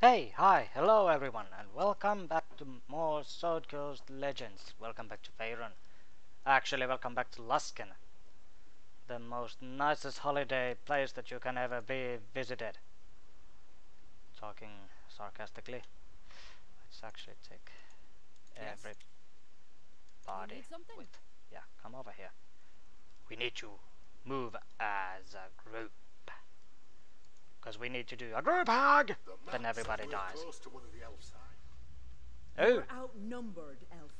Hey, hi, hello everyone, and welcome back to more Sword Coast Legends. Welcome back to Faerun. Actually, welcome back to Luskan. The most nicest holiday place that you can ever be visited. Talking sarcastically. Let's actually take Yes? everybody with. Yeah, come over here. We need to move as a group. Because we need to do a group hug! Then everybody dies. Close to one of the elves, aye? Oh! You're outnumbered, Elf.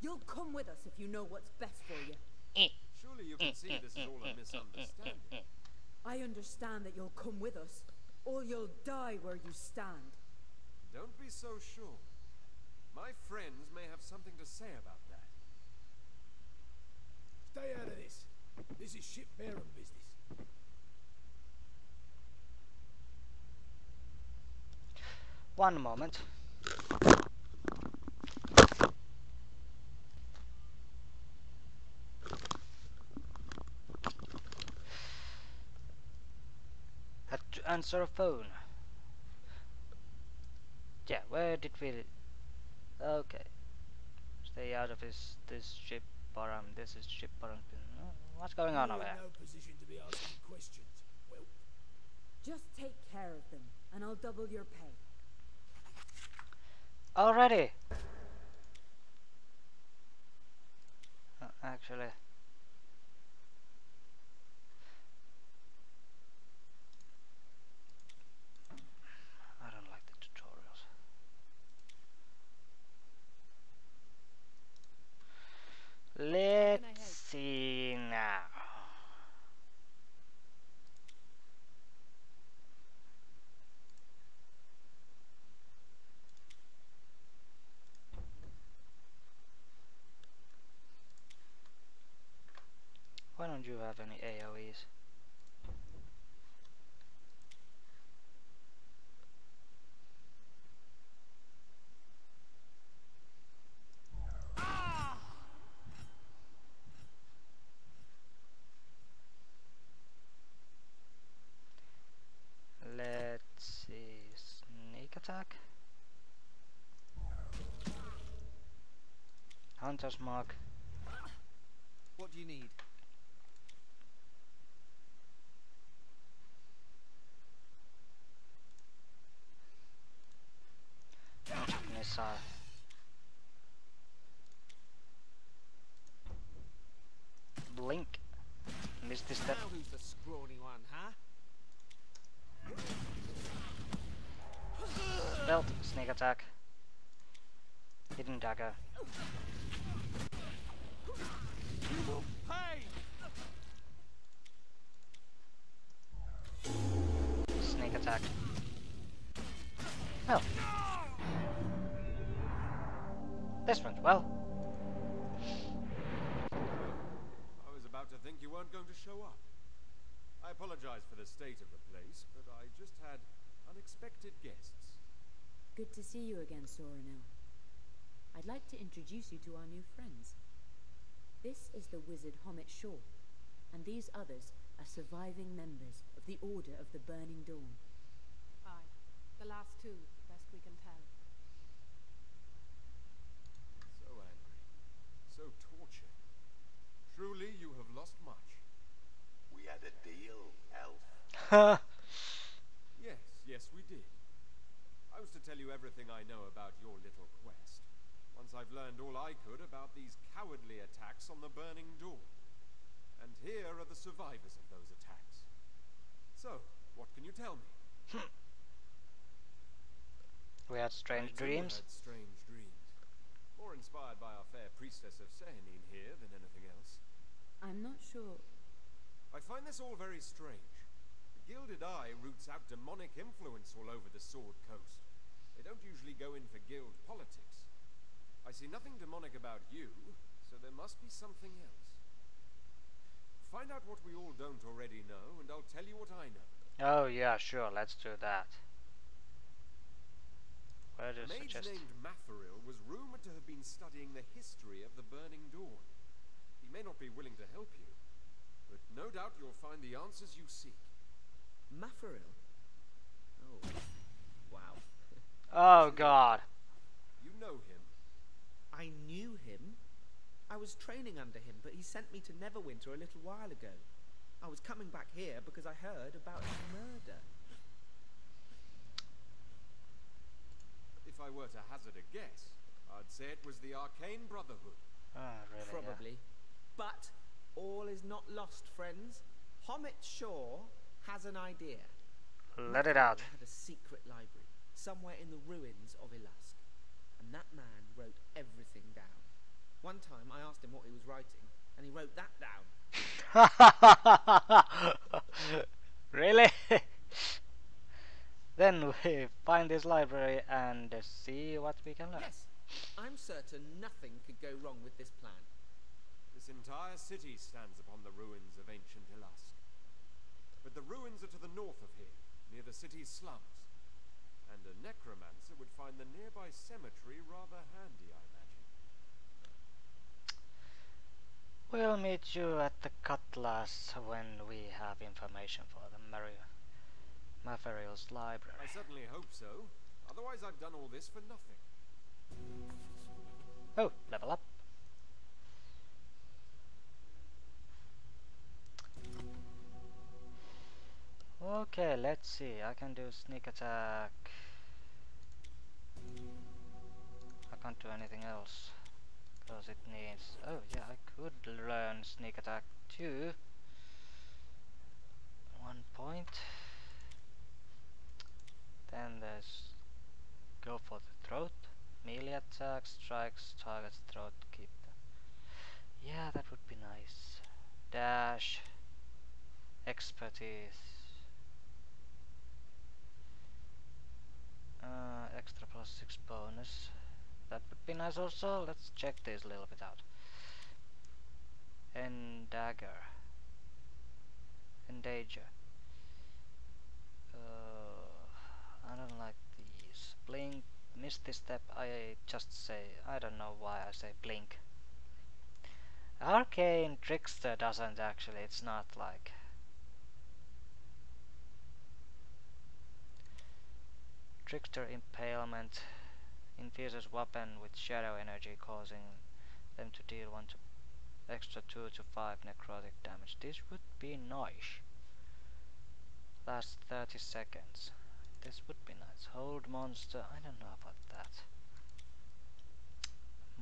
You'll come with us if you know what's best for you. Eh. Surely you can eh, see eh, this is all a misunderstanding. I understand that you'll come with us, or you'll die where you stand. Don't be so sure. My friends may have something to say about that. Stay out of this. This is shipbearing business. One moment. Had to answer a phone. Yeah, where did we... Okay. Stay out of this, this ship, Baram. This is ship, Baram. What's going on over You're there? no position to be asking questions. Well, Just take care of them, and I'll double your pay. Already! Uh, actually... I don't like the tutorials. Let's help? see now. Why don't you have any AoEs? Let's see, sneak attack. Hunter's mark. What do you need? missile. Blink. Misty step. Now who's the scrawny one, huh? Belt. Sneak attack. Hidden dagger. Hey! Sneak attack. Well. This went well. I was about to think you weren't going to show up. I apologize for the state of the place, but I just had unexpected guests. Good to see you again, Soranel. I'd like to introduce you to our new friends. This is the wizard Hommet Shaw, and these others are surviving members of the Order of the Burning Dawn. Aye. The last two, best we can tell. So angry. So tortured. Truly, you have lost much. we had a deal, elf. Yes, yes, we did. I was to tell you everything I know about your little quest. Once I've learned all I could about these cowardly attacks on the Burning Dawn. And here are the survivors of those attacks. So, what can you tell me? we had strange I dreams. Had strange dreams. More inspired by our fair priestess of Sehanine here than anything else. I'm not sure. I find this all very strange. The Gilded Eye roots out demonic influence all over the Sword Coast. They don't usually go in for guild politics. I see nothing demonic about you, so there must be something else. Find out what we all don't already know, and I'll tell you what I know. Oh yeah, sure, let's do that. Where do A you mage suggest? named Mathoril was rumored to have been studying the history of the Burning Dawn. He may not be willing to help you, but no doubt you'll find the answers you seek. Mafaril? Oh, wow. Oh god. You know him. I knew him. I was training under him, but he sent me to Neverwinter a little while ago. I was coming back here because I heard about his murder. If I were to hazard a guess, I'd say it was the Arcane Brotherhood. Oh, really? yeah. Probably. But all is not lost, friends. Hommet Shaw has an idea. Let it out. had a secret library somewhere in the ruins of Illusk, and that man wrote everything down. One time I asked him what he was writing, and he wrote that down. really? then we find this library and see what we can learn. Yes, I'm certain nothing could go wrong with this plan. This entire city stands upon the ruins of ancient Illusk. But the ruins are to the north of here, near the city's slums. And a necromancer would find the nearby cemetery rather handy, I imagine. We'll meet you at the Cutlass when we have information for the Maferial's library. I certainly hope so. Otherwise I've done all this for nothing. Oh, level up. Okay, let's see. I can do sneak attack. I can't do anything else because it needs. Oh, yeah, I could learn sneak attack too. One point. Then there's go for the throat. Melee attack, strikes, targets, throat, keep the. Yeah, that would be nice. Dash. Expertise. Uh, extra plus 6 bonus. That would be nice also. Let's check this a little bit out. And dagger. Endanger. Uh, I don't like these. Blink, Misty Step, I just say, I don't know why I say blink. Arcane Trickster doesn't actually, it's not like Trickster Impalement infuses weapon with shadow energy causing them to deal 1 to extra 2 to 5 necrotic damage. This would be nice. Last 30 seconds. This would be nice. Hold monster. I don't know about that.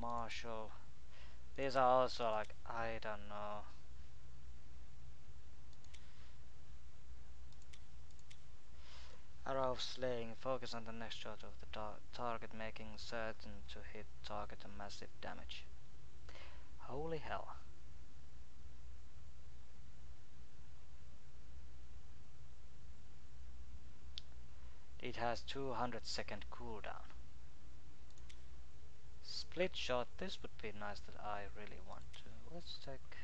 Marshall. These are also like, I don't know. Arrow of Slaying. Focus on the next shot of the tar target, making certain to hit target a massive damage. Holy hell. It has 200 second cooldown. Split shot, this would be nice that I really want to. Let's take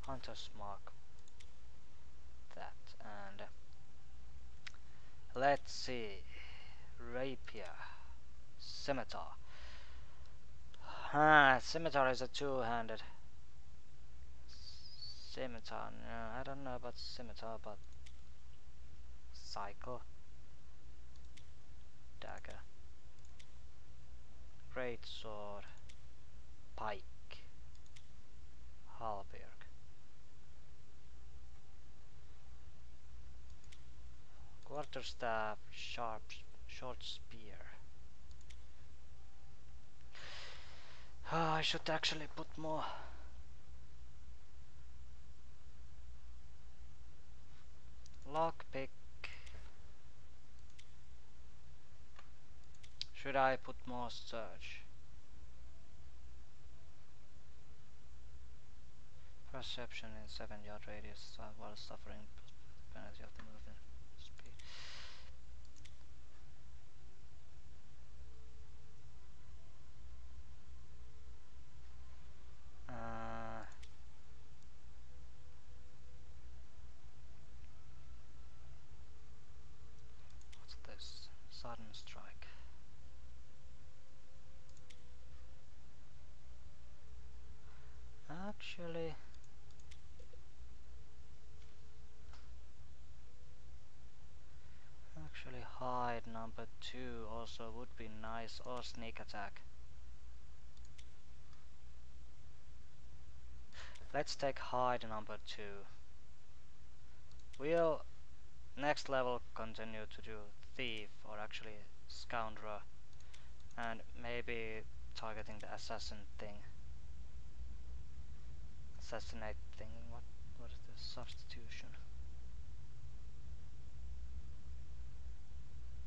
Hunter's Mark. That and uh, let's see. Rapier. Scimitar. Ah, scimitar is a two-handed. Scimitar, no, I don't know about scimitar, but cycle. Dagger. Great sword. Pike. Halberd. Quarterstaff, sharp, short spear. Ah, I should actually put more. Lockpick. Should I put more search? Perception in 7 yard radius while suffering penalty of the movement speed. Uh, what's this? Sudden strike. Actually, number two also would be nice, or sneak attack. Let's take hide number two. We'll next level continue to do thief or actually scoundrel and maybe targeting the assassin thing. Assassinate thing. What what is the substitution?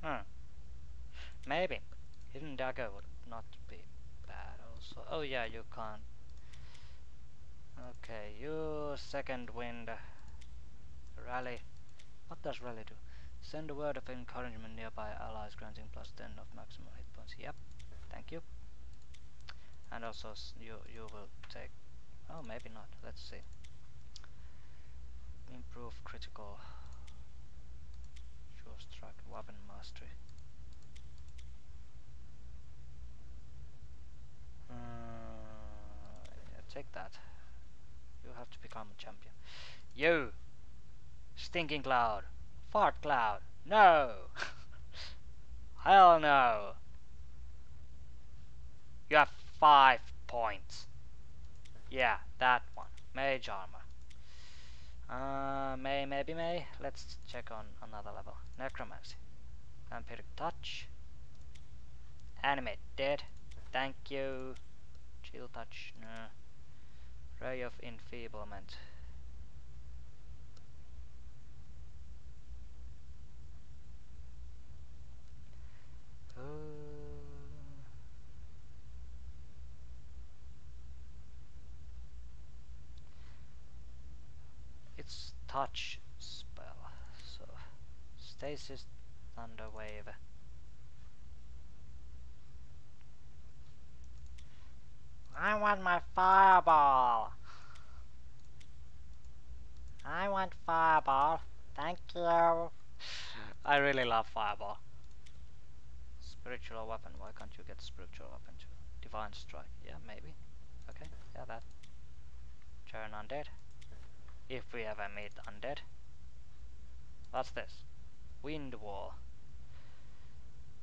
Hmm. Maybe. Hidden dagger would not be bad also. Oh yeah, you can't. Okay, you second wind rally. What does rally do? Send a word of encouragement nearby allies granting plus 10 of maximum hit points. Yep, thank you. And also you you will take oh maybe not. Let's see. Improve critical sure strike weapon mastery. Uh, yeah, take that. You have to become a champion. You! Stinking cloud! Fart cloud! No! Hell no! You have five points. Yeah, that one. Mage armor. Uh, may, maybe may. Let's check on another level. Necromancy. Vampiric touch. Animate dead. Thank you. Chill touch. No. Ray of enfeeblement. Uh, it's touch spell, so stasis thunder wave. I want my fireball. I want fireball. Thank you. I really love fireball. Spiritual weapon. Why can't you get spiritual weapon too? Divine strike. Yeah, maybe. Okay. Yeah, that. Turn undead. If we ever meet undead. What's this? Wind wall.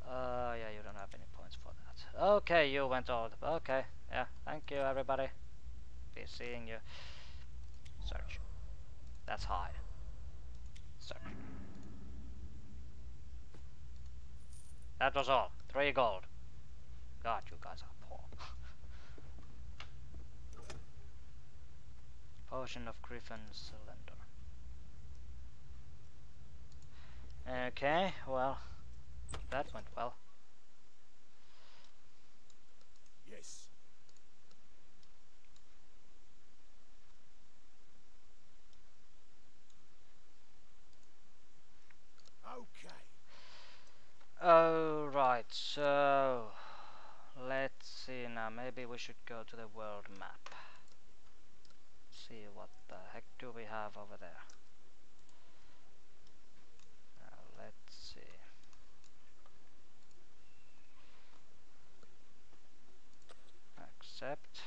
Uh, yeah, you don't have any points for that. Okay, you went all. The... Okay, yeah, thank you everybody. Be seeing you. Search. That's hide. Search. That was all. Three gold. God, you guys are poor. Potion of Griffin Cylinder. Okay, well, that went well. Yes. Okay. Oh, right, so let's see now. Maybe we should go to the world map. See what the heck do we have over there. Let's see. Accept.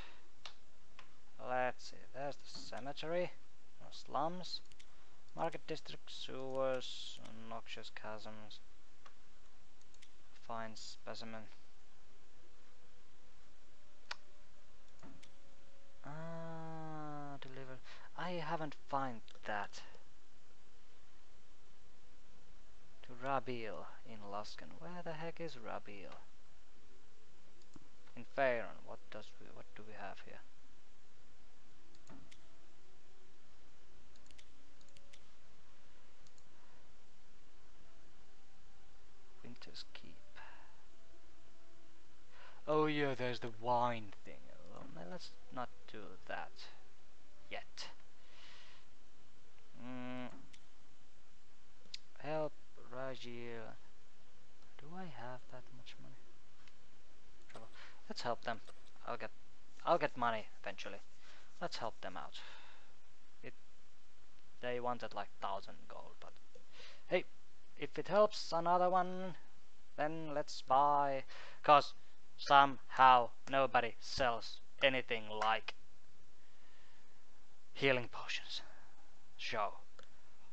Let's see. There's the cemetery, no slums, market district, sewers, noxious chasms fine specimen. Ah, deliver. I haven't found that. To Rabil in Luskan. Where the heck is Rabil? In Faerun, what does we, what do we have here? Winter's Keep. Oh yeah, there's the wine thing. Well, let's not do that yet. Mm. Help Rajir. Do I have that much money? Let's help them. I'll get I'll get money eventually. Let's help them out. It they wanted like thousand gold, but hey, if it helps another one, then let's buy. Cause somehow nobody sells anything like healing potions. So,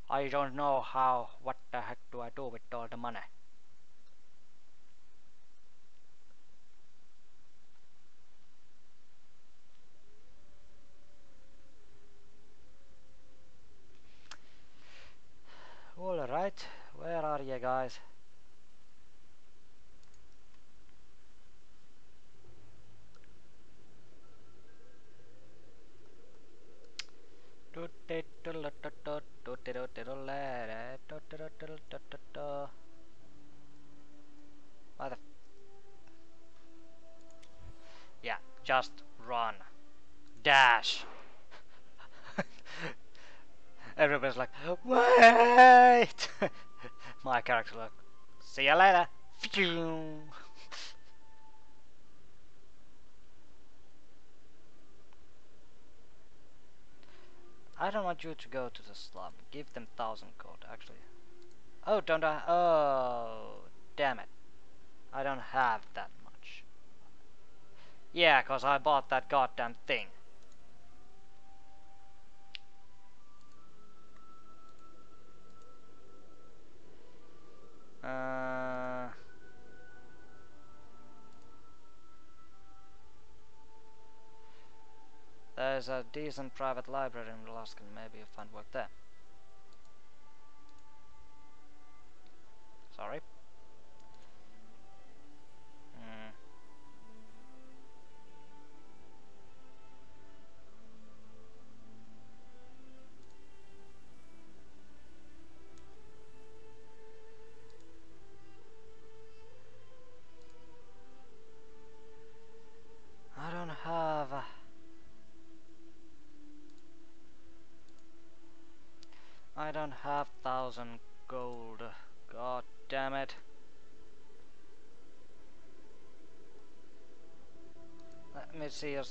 I don't know how, what the heck do I do with all the money? Alright, where are you guys? Just run. Dash. Everybody's like, wait! My character like, see you later. I don't want you to go to the slum. Give them thousand gold, actually. Oh, don't I? Oh, damn it. I don't have that. Yeah, cause I bought that goddamn thing. Uh, there's a decent private library in Luskan. Maybe you'll find work there. Sorry.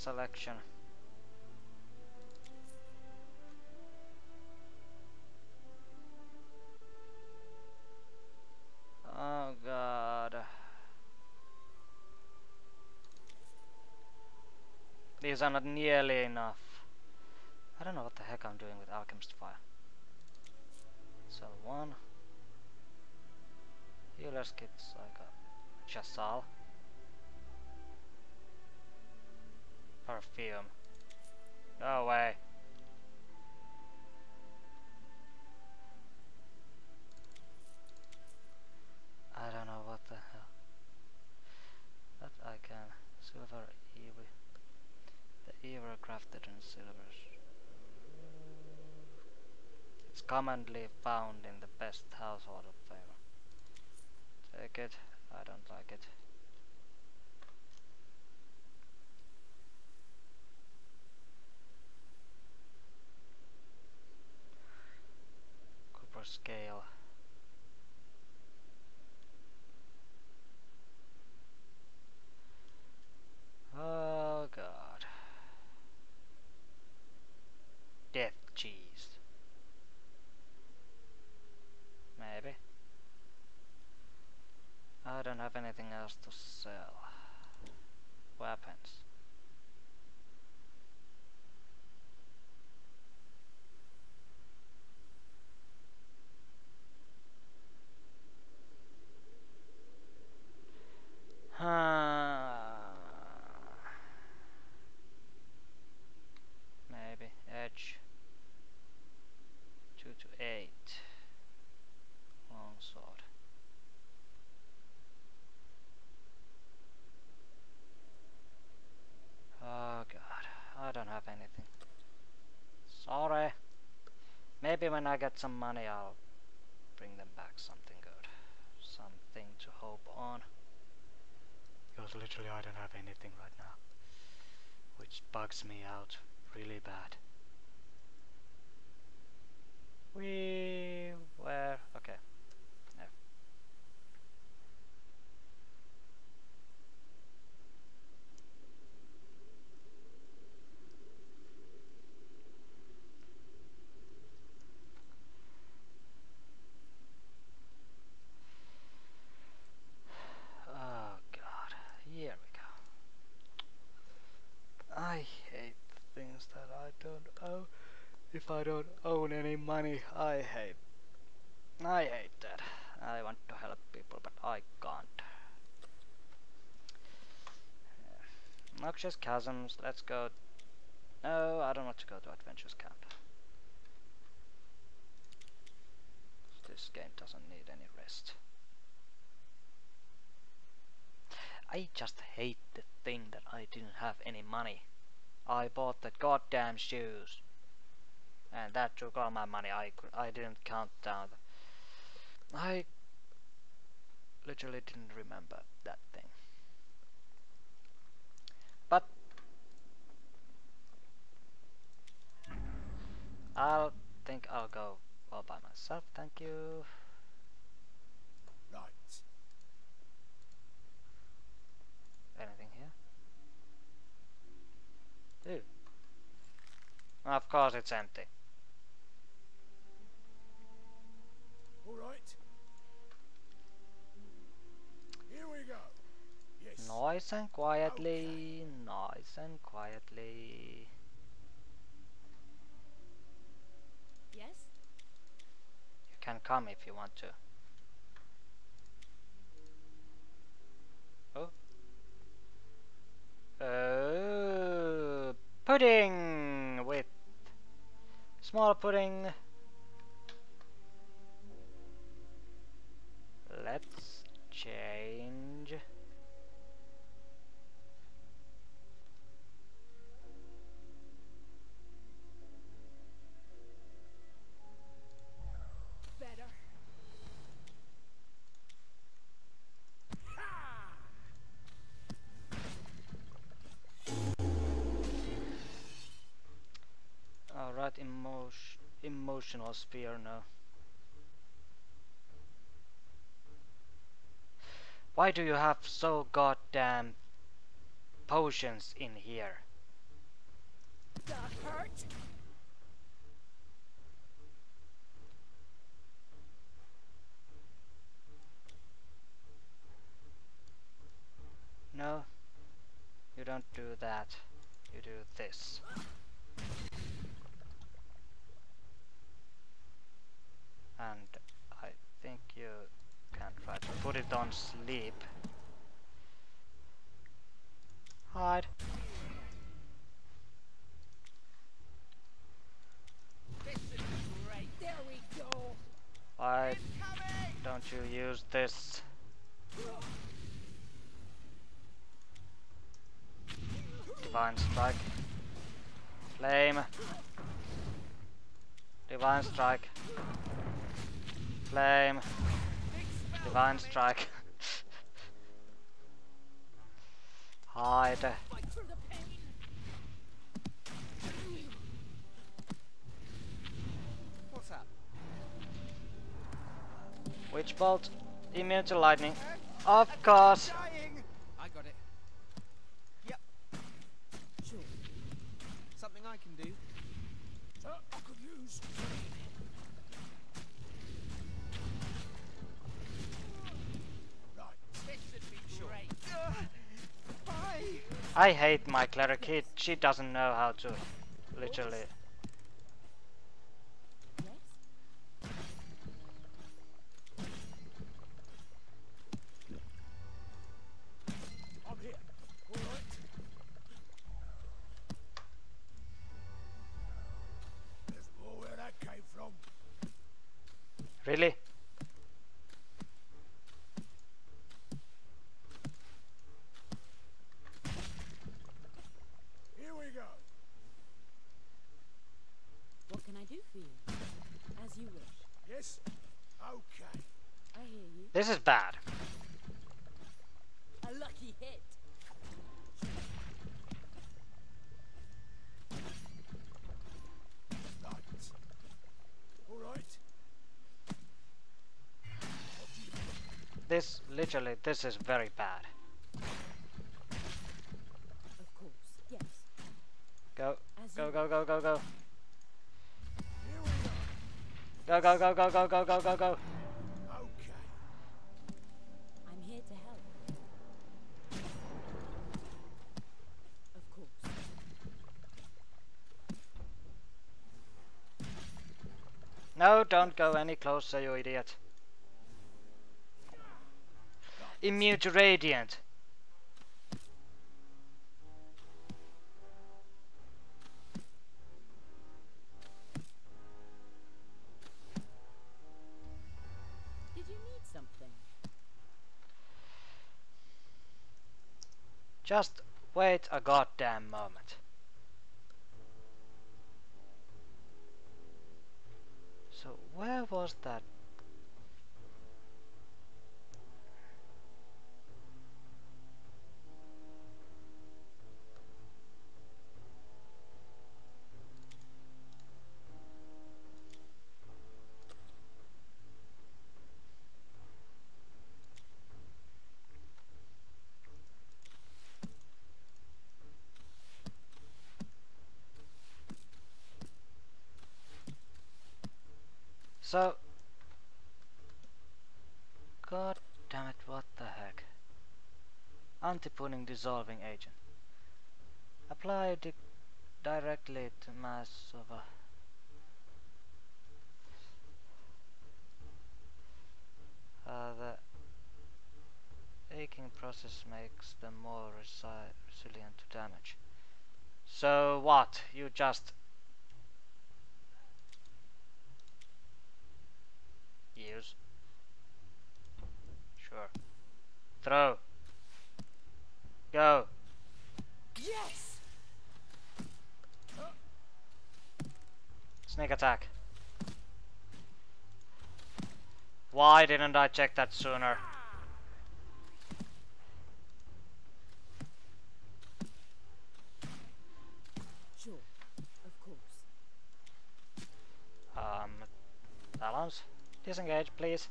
Selection. Oh god. These are not nearly enough. I don't know what the heck I'm doing with Alchemist Fire. Sell one. Healer's kits, I got Chasal. Perfume. No way. I don't know what the hell. But I can. Silver Eevee. The Eevee crafted in silver. It's commonly found in the best household of favor. Take it. I don't like it. Scale. Oh god. Death cheese. Maybe. I don't have anything else to sell. Weapons. Maybe edge. Two to eight. Long sword. Oh god, I don't have anything. Sorry. Maybe when I get some money I'll bring them back something good. Something to hope on. Because literally I don't have anything right now. Which bugs me out really bad. We were okay. No. Oh god, here we go. I hate things that I don't own. If I don't own any money, I hate. I hate that. I want to help people, but I can't. Yeah. Noxious chasms. Let's go. No, I don't want to go to Adventures Camp. this game doesn't need any rest. I just hate the thing that I didn't have any money. I bought the goddamn shoes. And that took all my money. I I didn't count down. I literally didn't remember that thing. But I'll think I'll go all by myself. Thank you. Right. Anything here? Ooh. Of course it's empty. All right. Here we go. Yes. Nice and quietly, nice and quietly. Yes? You can come if you want to. Oh. Uh, pudding with small pudding. Let's change. Emotion, emotional sphere now. Why do you have so goddamn potions in here? That hurt. No, you don't do that. You do this. And I think you can try to put it on sleep. Hide. This is great. There we go. Why don't you use this? Divine Strike. Flame. Divine Strike. Flame. Divine Strike. Hide. Fight through. What's up? Witch Bolt. Immune to lightning. Of course. I got it. Yep. Sure. Something I can do. Uh, I could use. I hate my cleric. He, she doesn't know how to literally. Yes? I'm here. All right. There's more where that came from. Really? Here we go. What can I do for you? As you wish. Yes. Okay. I hear you. This is bad. A lucky hit. Right. All right. What do you This this is very bad. Of course. Yes. Go, go, go, go, go, go. Here we go. Go, go, go, go, go, go, go, go, go. Okay. I'm here to help. Of course. No, don't go any closer, you idiot. Immune to radiant. hide something. Just wait a goddamn moment. So where was that? So God damn it, what the heck? Anti-pooling dissolving agent. Apply di directly to mass of a uh, the aching process makes them more resi resilient to damage. So what? You just use Sure. Throw. Go. Yes! Sneak attack. Why didn't I check that sooner? Sure, of course. Um, balance. Disengage, please.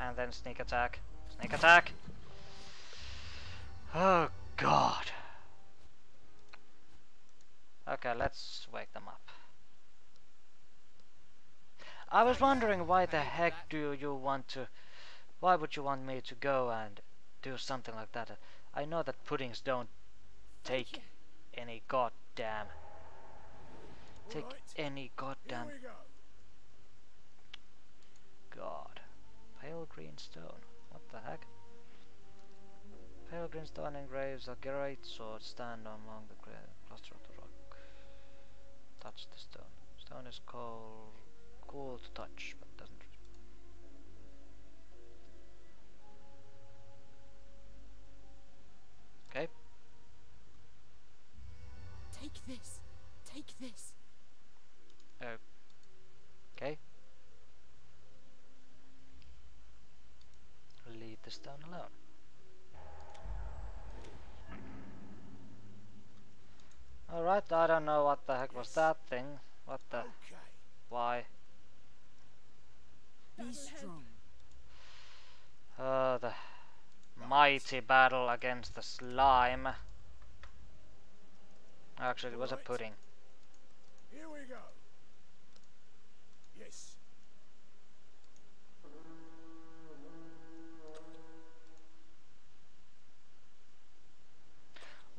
And then sneak attack. Sneak attack! Oh god. Okay, let's wake them up. I was wondering why the heck do you want to... Why would you want me to go and do something like that? I know that puddings don't take any goddamn... Take any goddamn. God. Pale green stone. What the heck? Pale green stone engraves a great sword stand among the cluster of the rock. Touch the stone. Stone is cold, cool to touch, but doesn't. Okay. Take this. Take this. Oh okay. Leave the stone alone. Alright, I don't know what the heck was that thing. What the... Okay. Why? Be strong. Uh, the mighty battle against the slime. Actually, it was a pudding. Here we go. Yes.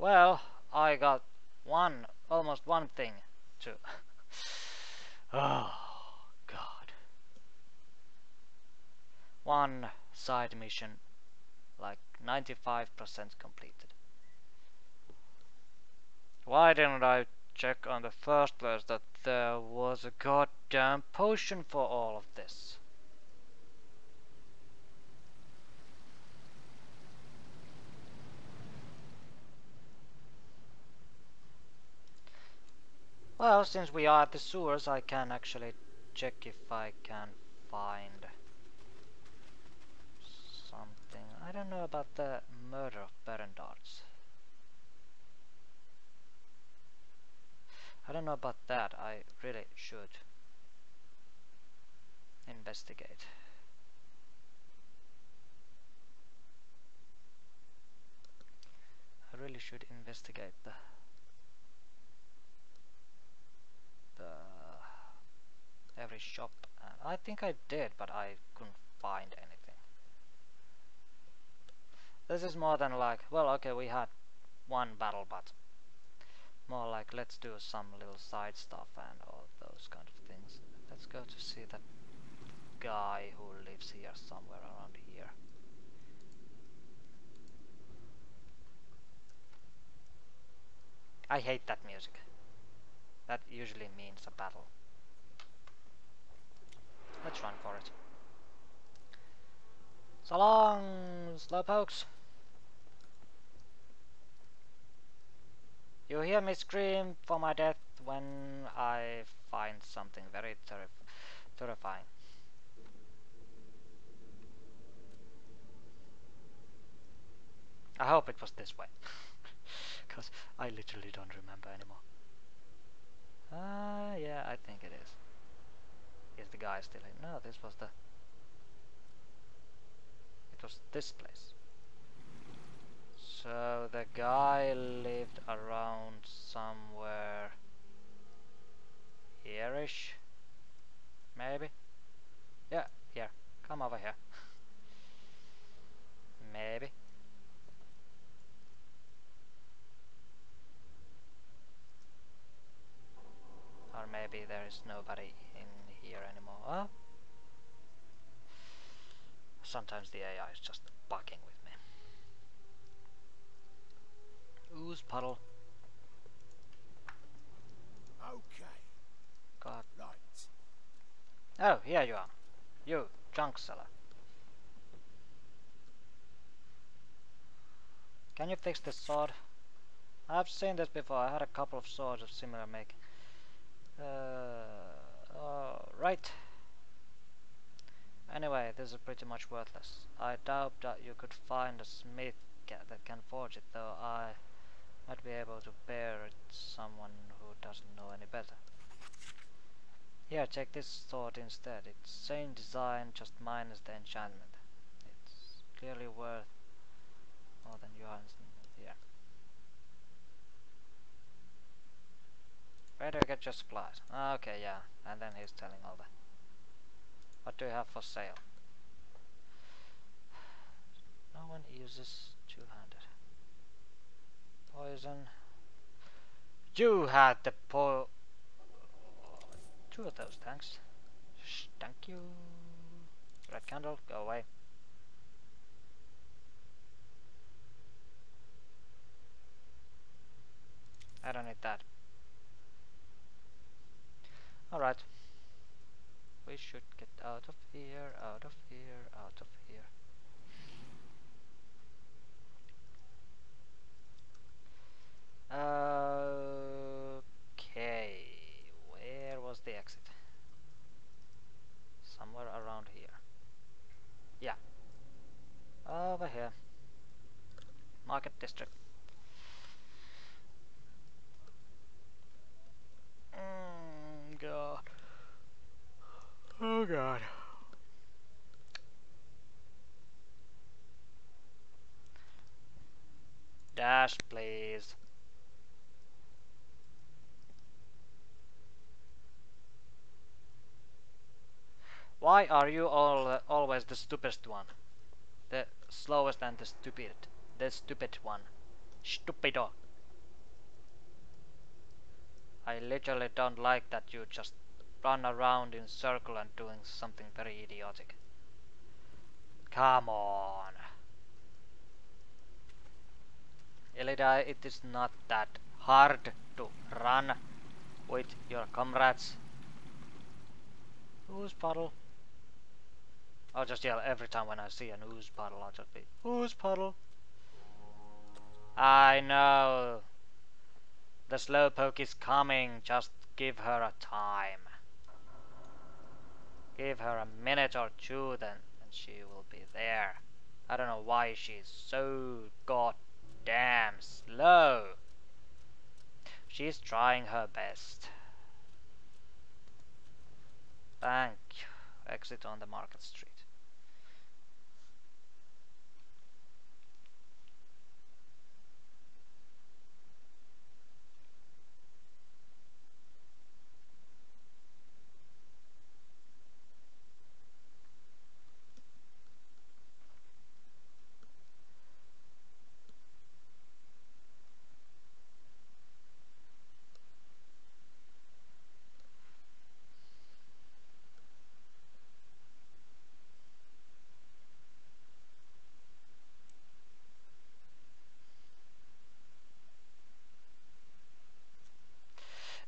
Well, I got one, almost one thing to. oh, God. One side mission, like 95% completed. Why didn't I check on the first place that there was a goddamn potion for all of this? Well, since we are at the sewers, I can actually check if I can find something. I don't know about the murder of Baron Darts. I don't know about that. I really should investigate. I really should investigate the every shop. And I think I did but I couldn't find anything. This is more than like well okay we had one battle but more like let's do some little side stuff and all those kind of things. Let's go to see that guy who lives here somewhere around here. I hate that music that usually means a battle. Let's run for it. So long, slowpokes. You hear me scream for my death when I find something very terri terrifying. I hope it was this way. Because I literally don't remember anymore. Ah, uh, yeah, I think it is. Is the guy still in? No, this was the... It was this place. So the guy lived around somewhere here-ish? Maybe? Yeah, here. Come over here. Maybe. Or maybe there is nobody in here anymore. Oh. Sometimes the AI is just bugging with me. Ooze puddle. Okay. God. Right. Oh, here you are. You, junk seller. Can you fix this sword? I've seen this before. I had a couple of swords of similar make. Uh, right. Anyway, this is pretty much worthless. I doubt that you could find a smith that can forge it, though I might be able to bear it someone who doesn't know any better. Here, check this sword instead. It's same design, just minus the enchantment. It's clearly worth more than you are here. Where do you get your supplies? Okay, yeah. And then he's telling all that. What do you have for sale? No one uses two-handed. Poison. You had the po... Two of those, thanks. Thank you. Red candle, go away. I don't need that. Alright. We should get out of here, out of here, out of here. Okay, where was the exit? Somewhere around here. Yeah. Over here. Market district. Mm, God. Oh God. Dash, please. Why are you all uh, always the stupidest one? The slowest and the stupid. The stupid one. Stupido. I literally don't like that you just run around in circle and doing something very idiotic. Come on. Elida, it is not that hard to run with your comrades. Ooze puddle. I'll just yell every time when I see an ooze puddle, I'll just be, ooze puddle. I know. The slowpoke is coming, just give her a time. Give her a minute or two then, and she will be there. I don't know why she's so goddamn slow. She's trying her best. Thank you. Exit on the market street.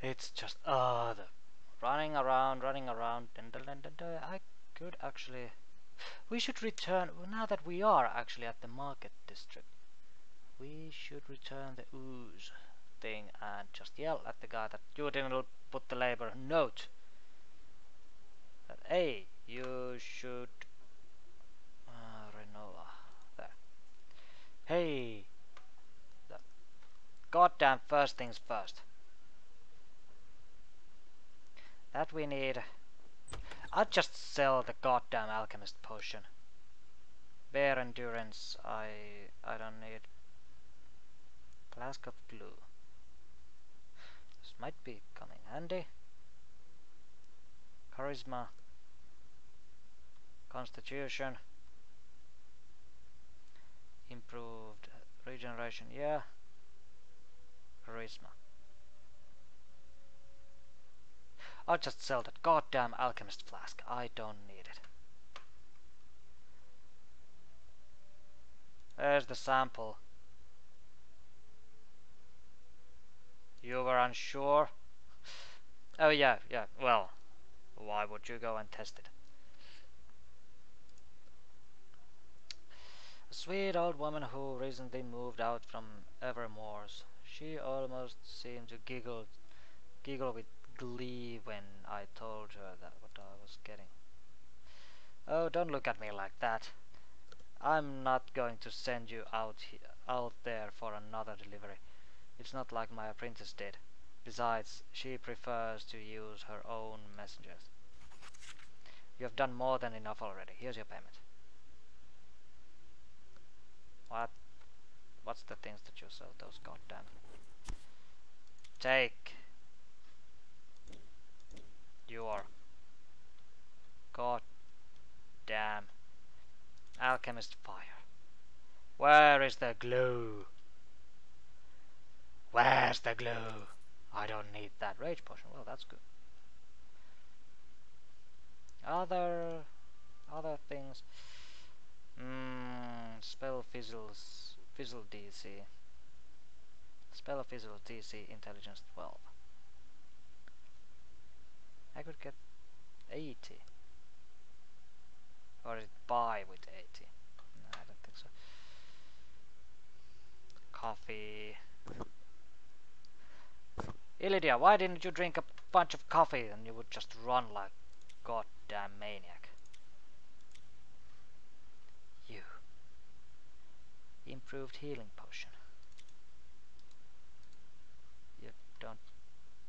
It's just, uh, the running around, running around. Dun, dun, dun, dun. I could actually. We should return. Now that we are actually at the market district, we should return the ooze thing and just yell at the guy that you didn't put the labor note. That hey, you should. Uh. There. Hey. The goddamn first things first. That we need. I'll just sell the goddamn alchemist potion. Bear endurance, I I don't need. Flask of glue. This might be coming handy. Charisma. Constitution. Improved regeneration, yeah. Charisma. I'll just sell that goddamn alchemist flask. I don't need it. There's the sample. You were unsure? Oh yeah, yeah, well, why would you go and test it? A sweet old woman who recently moved out from Evermoors. She almost seemed to giggle, giggle with glee when I told her that what I was getting. Oh, don't look at me like that. I'm not going to send you out out there for another delivery. It's not like my apprentice did. Besides, she prefers to use her own messengers. You have done more than enough already. Here's your payment. What? What's the things that you sell? Those goddamn. Take your god damn alchemist fire. Where is the glue? Where's the glue? I don't need that rage potion. Well, that's good. Other other things. Mm, spell fizzles fizzle DC. Spell fizzle DC intelligence 12. I could get 80. Or it buy with 80. No, I don't think so. Coffee. Illydia, why didn't you drink a bunch of coffee and you would just run like goddamn maniac? You. Improved healing potion. You don't...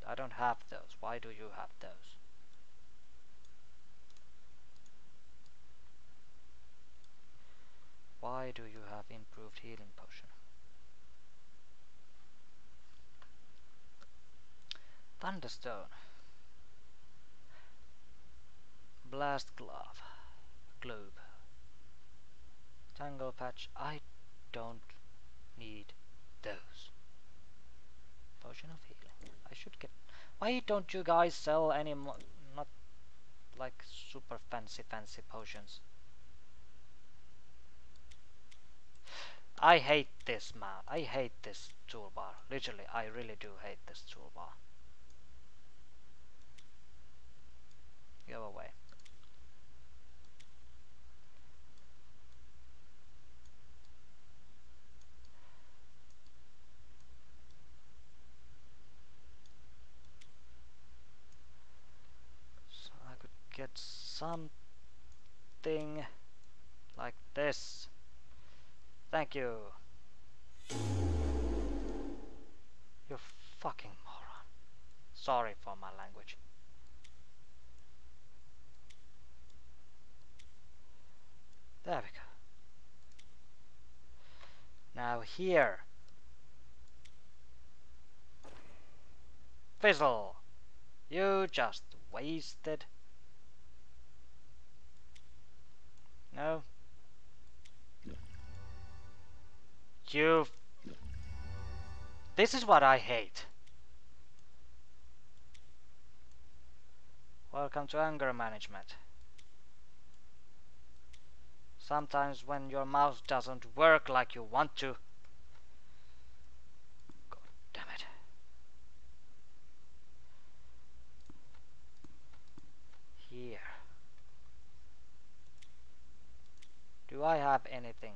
I don't have those. Why do you have those? Why do you have improved healing potion? Thunderstone. Blast glove. Globe. Tangle patch. I don't need those. Potion of healing. I should get. Why don't you guys sell any more? Not like super fancy, fancy potions. I hate this map. I hate this toolbar. Literally, I really do hate this toolbar. Go away. So I could get something like this. Thank you. You fucking moron. Sorry for my language. There we go. Now here. Fizzle. You just wasted. No. You. This is what I hate. Welcome to anger management. Sometimes when your mouse doesn't work like you want to. God damn it. I have anything?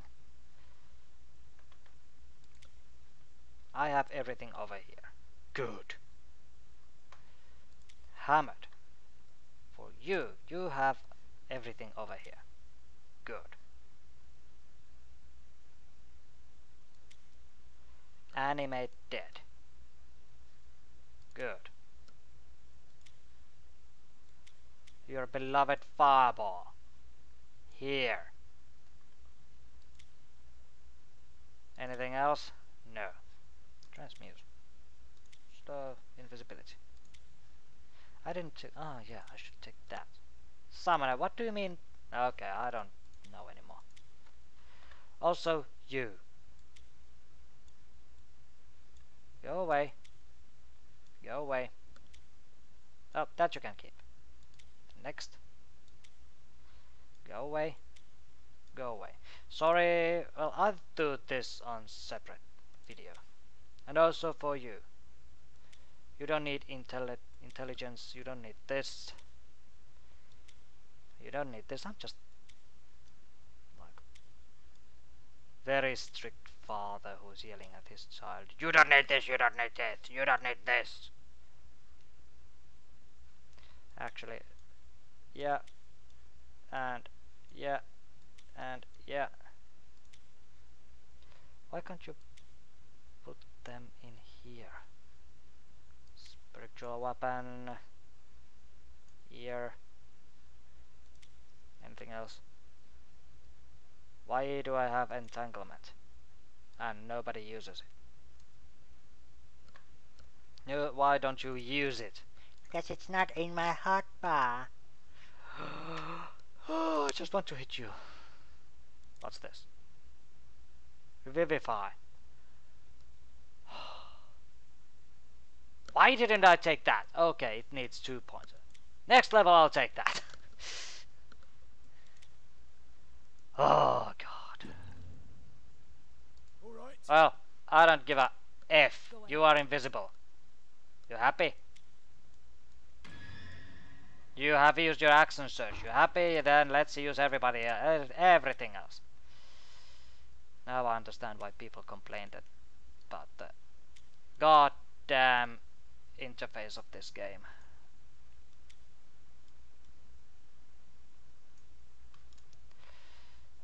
I have everything over here. Good. Hammered. For you, you have everything over here. Good. Animate dead. Good. Your beloved fireball. Here. Anything else? No. Transmute. Star invisibility. I didn't take. Oh, yeah, I should take that. Summoner, what do you mean? Okay, I don't know anymore. Also, you. Go away. Go away. Oh, that you can keep. Next. Go away. Go away. Sorry, well, I'll do this on separate video. And also for you. You don't need intelli intelligence, you don't need this. You don't need this, I'm just like very strict father who's yelling at his child. You don't need this, you don't need this, you don't need this. Actually, yeah, and yeah, and yeah. Why can't you put them in here? Spiritual weapon. Here. Anything else? Why do I have entanglement? And nobody uses it. No, why don't you use it? Because it's not in my hotbar. oh, I just want to hit you. What's this? Vivify. Why didn't I take that? Okay, it needs two points. Next level, I'll take that. oh, God. All right. Well, I don't give a F. You are invisible. You happy? You have used your action search. You happy? Then let's use everybody, uh, everything else. Now I understand why people complained about the goddamn interface of this game.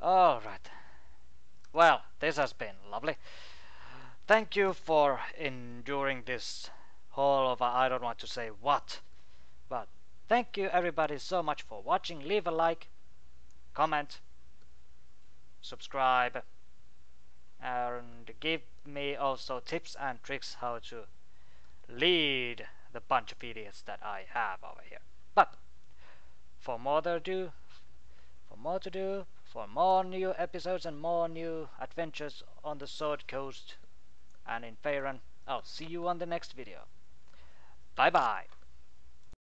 Alright. Well, this has been lovely. Thank you for enduring this whole of I don't want to say what. But thank you everybody so much for watching. Leave a like, comment, subscribe and give me also tips and tricks how to lead the bunch of idiots that I have over here. But for more to do, for more to do, for more new episodes and more new adventures on the Sword Coast and in Faerun, I'll see you on the next video. Bye bye.